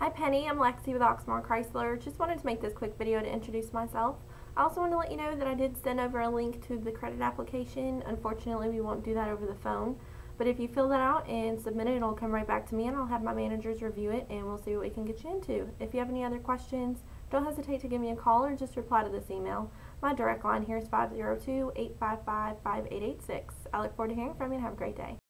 Hi Penny, I'm Lexi with Oxmoor Chrysler. Just wanted to make this quick video to introduce myself. I also want to let you know that I did send over a link to the credit application. Unfortunately, we won't do that over the phone. But if you fill that out and submit it, it'll come right back to me and I'll have my managers review it and we'll see what we can get you into. If you have any other questions, don't hesitate to give me a call or just reply to this email. My direct line here is 502-855-5886. I look forward to hearing from you and have a great day.